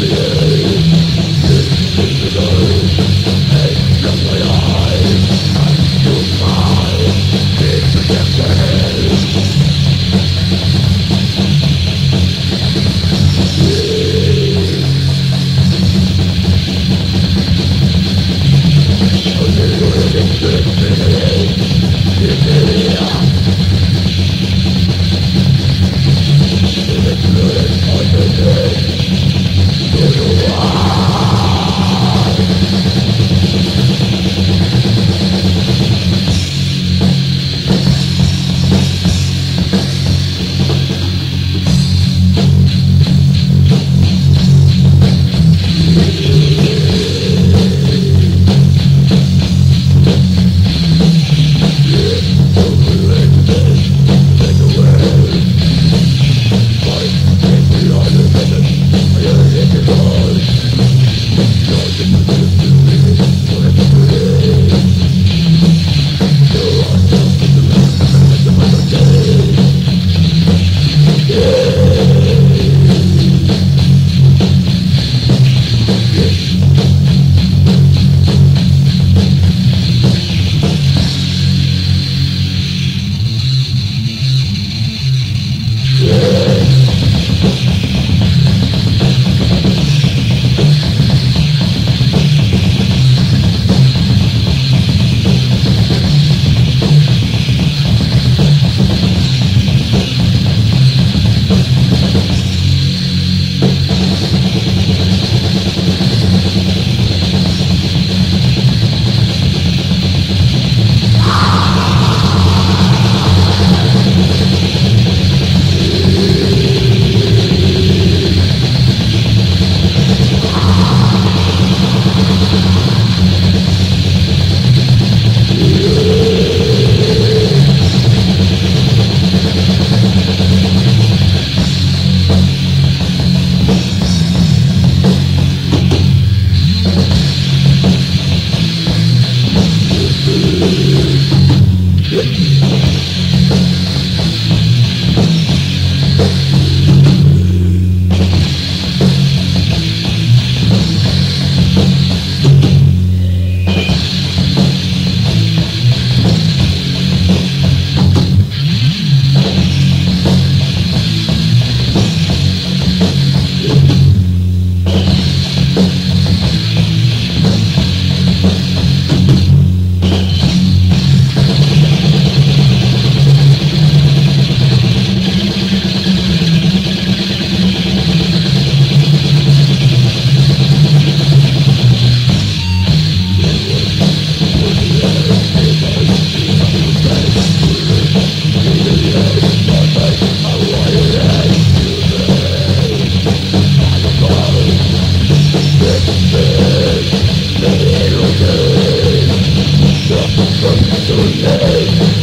Yeah. Hey!